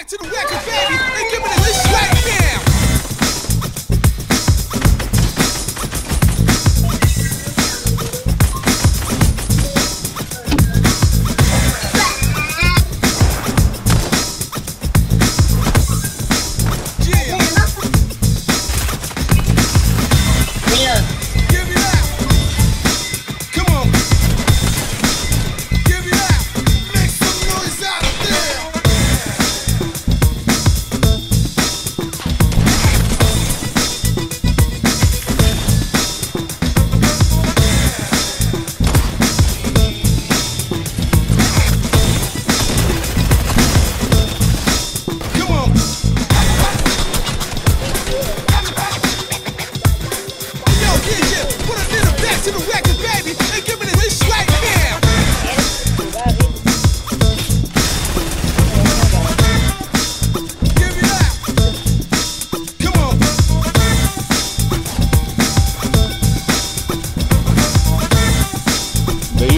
back to the wagon, baby, and give me the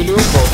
Lupo.